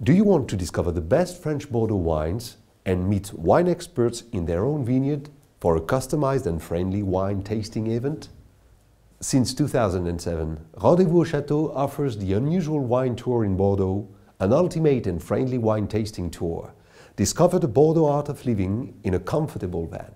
Do you want to discover the best French Bordeaux wines and meet wine experts in their own vineyard for a customized and friendly wine tasting event? Since 2007, Rendezvous au Château offers the unusual wine tour in Bordeaux, an ultimate and friendly wine tasting tour. Discover the Bordeaux art of living in a comfortable van.